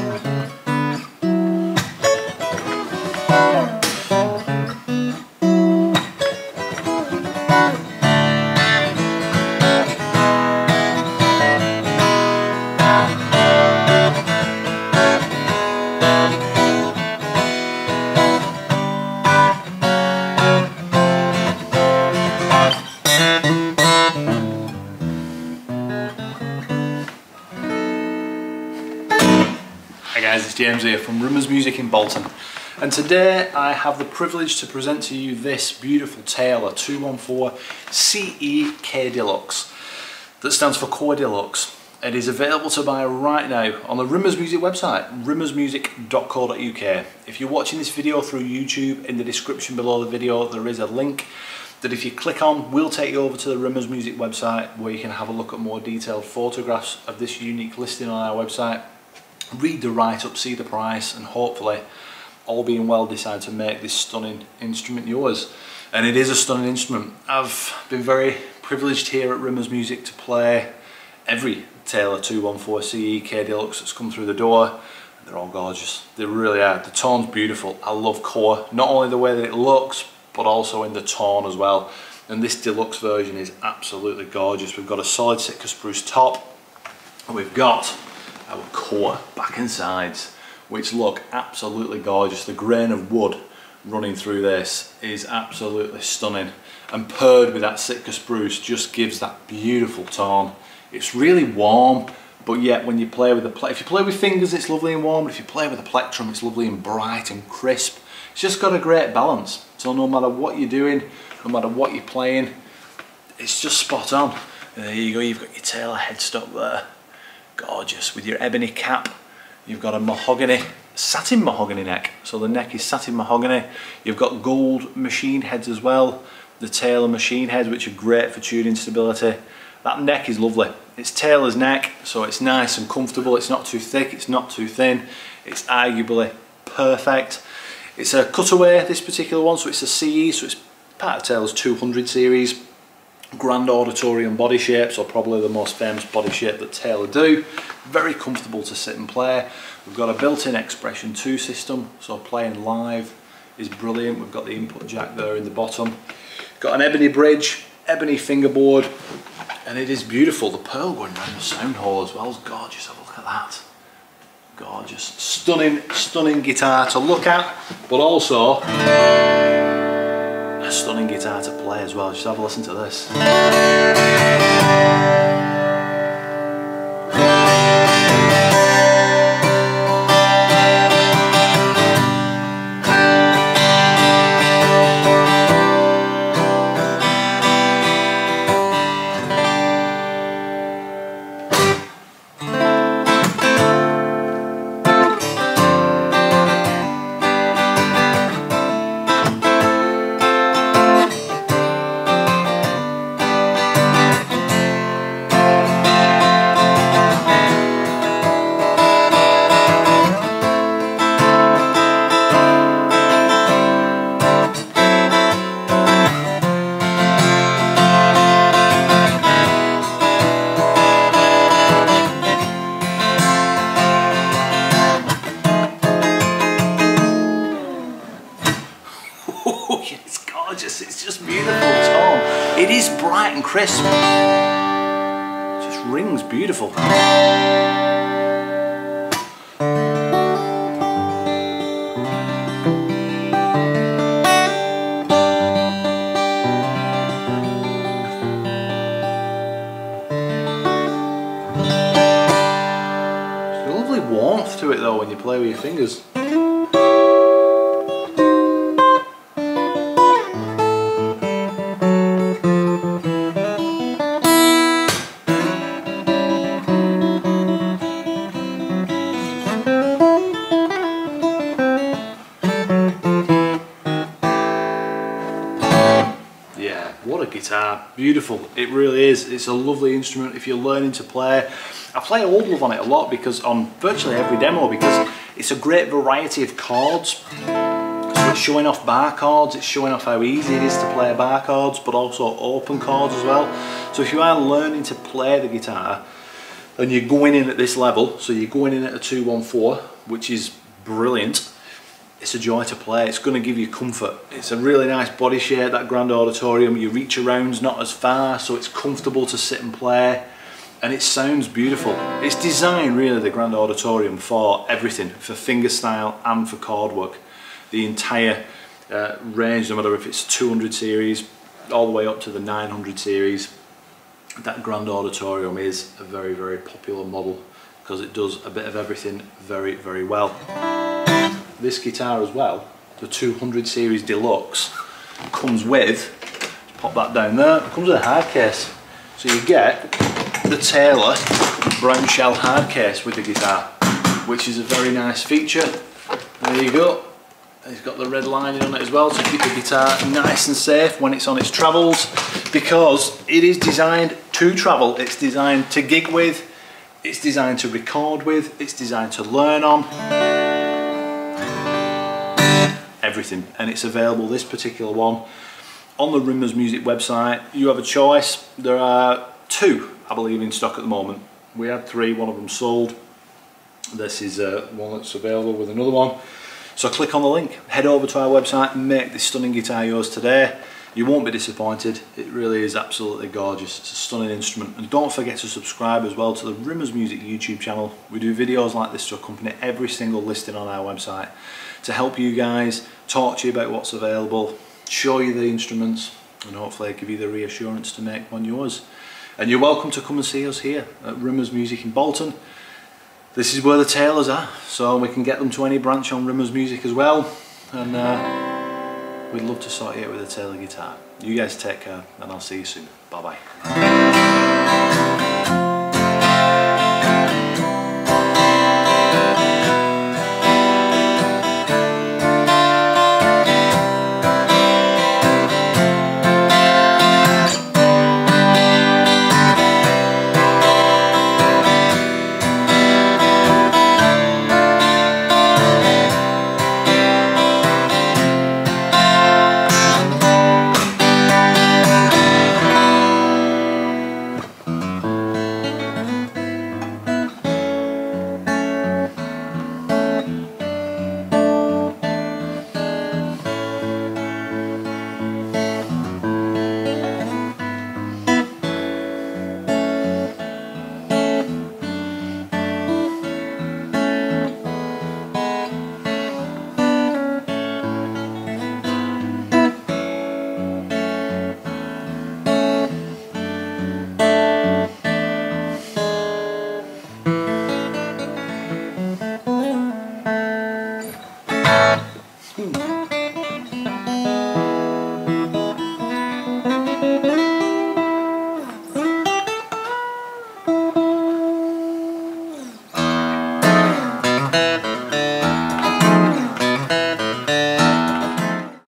Hi James here from Rimmers Music in Bolton and today I have the privilege to present to you this beautiful Taylor 214 CE K Deluxe that stands for Koa Deluxe. It is available to buy right now on the Rimmers Music website, rimmersmusic.co.uk. If you're watching this video through YouTube, in the description below the video there is a link that if you click on will take you over to the Rimmers Music website where you can have a look at more detailed photographs of this unique listing on our website read the write-up, see the price, and hopefully, all being well, decide to make this stunning instrument yours. And it is a stunning instrument. I've been very privileged here at Rimmers Music to play every Taylor 214 CE K Deluxe that's come through the door. They're all gorgeous. They really are. The tone's beautiful. I love koa. Not only the way that it looks, but also in the tone as well. And this deluxe version is absolutely gorgeous. We've got a solid Sitka spruce top. And we've got our koa back and sides which look absolutely gorgeous. The grain of wood running through this is absolutely stunning. And paired with that Sitka spruce just gives that beautiful tone. It's really warm but yet when you play with the if you play with fingers it's lovely and warm but if you play with a plectrum it's lovely and bright and crisp. It's just got a great balance. So no matter what you're doing no matter what you're playing it's just spot on. There you go you've got your Taylor headstock there gorgeous. With your ebony cap you've got a mahogany satin mahogany neck. So the neck is satin mahogany. You've got gold machine heads as well. The Taylor machine heads which are great for tuning stability. That neck is lovely. It's Taylor's neck so it's nice and comfortable. It's not too thick it's not too thin. It's arguably perfect. It's a cutaway this particular one so it's a CE so it's part of Taylor's 200 series grand auditorium body shape, so probably the most famous body shape that Taylor do. Very comfortable to sit and play. We've got a built-in Expression 2 system, so playing live is brilliant. We've got the input jack there in the bottom. Got an ebony bridge, ebony fingerboard, and it is beautiful. The pearl going around the sound hole as well is gorgeous. Have a look at that. Gorgeous. Stunning, stunning guitar to look at, but also stunning guitar to play as well. Just have a listen to this. Crisp. Just rings beautiful. Lovely warmth to it though when you play with your fingers. Guitar. Beautiful. It really is. It's a lovely instrument if you're learning to play. I play Old Love on it a lot because on virtually every demo because it's a great variety of chords. So it's showing off bar chords, it's showing off how easy it is to play bar chords, but also open chords as well. So if you are learning to play the guitar and you're going in at this level, so you're going in at a 214, which is brilliant. It's a joy to play. It's going to give you comfort. It's a really nice body shape, that Grand Auditorium. Your reach around's not as far, so it's comfortable to sit and play. And it sounds beautiful. It's designed really, the Grand Auditorium, for everything, for fingerstyle and for chord work. The entire uh, range, no matter if it's 200 series, all the way up to the 900 series, that Grand Auditorium is a very, very popular model because it does a bit of everything very, very well. This guitar as well, the 200 series deluxe, comes with, pop that down there, comes with a hard case. So you get the Taylor brown shell hard case with the guitar, which is a very nice feature. There you go. It's got the red lining on it as well to keep the guitar nice and safe when it's on its travels because it is designed to travel, it's designed to gig with, it's designed to record with, it's designed to learn on. Everything. And it's available, this particular one, on the Rimmers Music website. You have a choice. There are two, I believe, in stock at the moment. We had three, one of them sold. This is uh, one that's available with another one. So click on the link, head over to our website and make this stunning guitar yours today. You won't be disappointed, it really is absolutely gorgeous. It's a stunning instrument. And don't forget to subscribe as well to the Rimmers Music YouTube channel. We do videos like this to accompany every single listing on our website to help you guys, talk to you about what's available, show you the instruments, and hopefully give you the reassurance to make one yours. And you're welcome to come and see us here at Rimmers Music in Bolton. This is where the Taylors are, so we can get them to any branch on Rimmers Music as well. And uh, we'd love to sort you out with a Taylor guitar. You guys take care, and I'll see you soon. Bye bye.